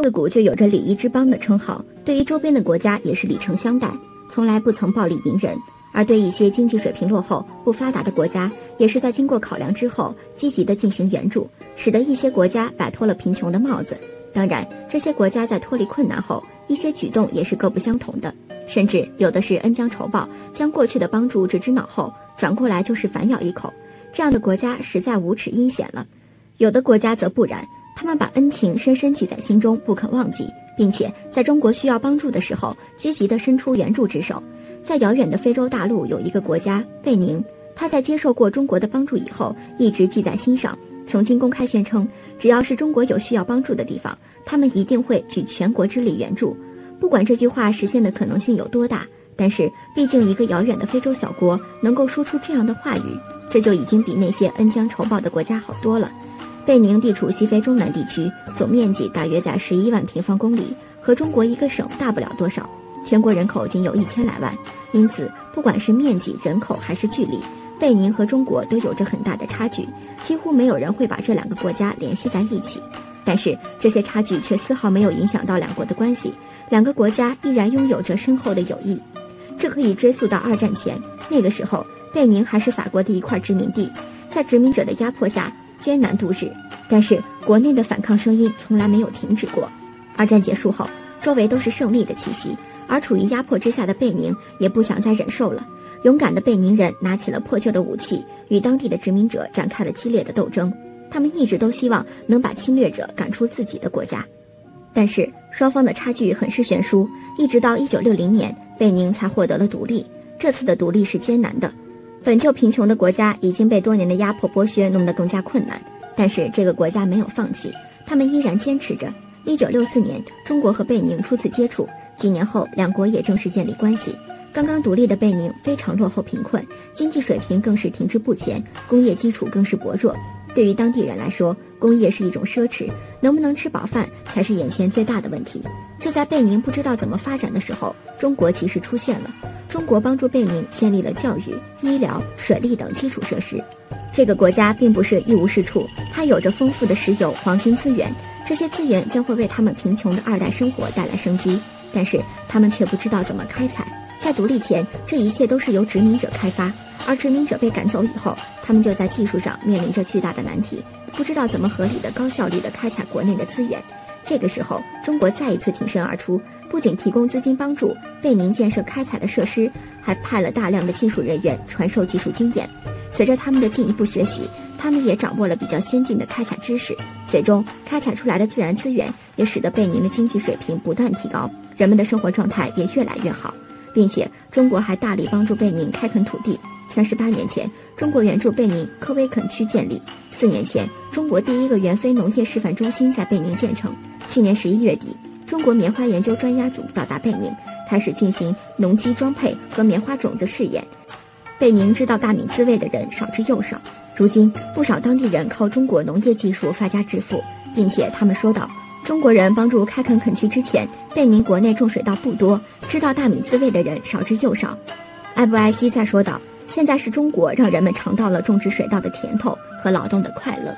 自古就有着礼仪之邦的称号，对于周边的国家也是礼诚相待，从来不曾暴力迎人。而对一些经济水平落后、不发达的国家，也是在经过考量之后，积极的进行援助，使得一些国家摆脱了贫穷的帽子。当然，这些国家在脱离困难后，一些举动也是各不相同的，甚至有的是恩将仇报，将过去的帮助置之脑后，转过来就是反咬一口。这样的国家实在无耻阴险了。有的国家则不然，他们把恩情深深记在心中，不肯忘记，并且在中国需要帮助的时候，积极地伸出援助之手。在遥远的非洲大陆有一个国家贝宁，他在接受过中国的帮助以后，一直记在心上，曾经公开宣称，只要是中国有需要帮助的地方，他们一定会举全国之力援助。不管这句话实现的可能性有多大，但是毕竟一个遥远的非洲小国能够说出这样的话语，这就已经比那些恩将仇报的国家好多了。贝宁地处西非中南地区，总面积大约在十一万平方公里，和中国一个省大不了多少。全国人口仅有一千来万，因此不管是面积、人口还是距离，贝宁和中国都有着很大的差距，几乎没有人会把这两个国家联系在一起。但是这些差距却丝毫没有影响到两国的关系，两个国家依然拥有着深厚的友谊。这可以追溯到二战前，那个时候贝宁还是法国的一块殖民地，在殖民者的压迫下艰难度日，但是国内的反抗声音从来没有停止过。二战结束后，周围都是胜利的气息。而处于压迫之下的贝宁也不想再忍受了。勇敢的贝宁人拿起了破旧的武器，与当地的殖民者展开了激烈的斗争。他们一直都希望能把侵略者赶出自己的国家，但是双方的差距很是悬殊。一直到1960年，贝宁才获得了独立。这次的独立是艰难的，本就贫穷的国家已经被多年的压迫剥削弄得更加困难。但是这个国家没有放弃，他们依然坚持着。一九六四年，中国和贝宁初次接触。几年后，两国也正式建立关系。刚刚独立的贝宁非常落后贫困，经济水平更是停滞不前，工业基础更是薄弱。对于当地人来说，工业是一种奢侈，能不能吃饱饭才是眼前最大的问题。就在贝宁不知道怎么发展的时候，中国及时出现了。中国帮助贝宁建立了教育、医疗、水利等基础设施。这个国家并不是一无是处，它有着丰富的石油、黄金资源，这些资源将会为他们贫穷的二代生活带来生机。但是他们却不知道怎么开采。在独立前，这一切都是由殖民者开发，而殖民者被赶走以后，他们就在技术上面临着巨大的难题，不知道怎么合理的、高效率的开采国内的资源。这个时候，中国再一次挺身而出，不仅提供资金帮助贝宁建设开采的设施，还派了大量的技术人员传授技术经验。随着他们的进一步学习，他们也掌握了比较先进的开采知识，最终开采出来的自然资源也使得贝宁的经济水平不断提高。人们的生活状态也越来越好，并且中国还大力帮助贝宁开垦土地。三十八年前，中国援助贝宁科威肯区建立；四年前，中国第一个援非农业示范中心在贝宁建成。去年十一月底，中国棉花研究专家组到达贝宁，开始进行农机装配和棉花种子试验。贝宁知道大米滋味的人少之又少，如今不少当地人靠中国农业技术发家致富，并且他们说道。中国人帮助开垦垦区之前，贝宁国内种水稻不多，知道大米滋味的人少之又少。艾布埃西再说道：“现在是中国让人们尝到了种植水稻的甜头和劳动的快乐。”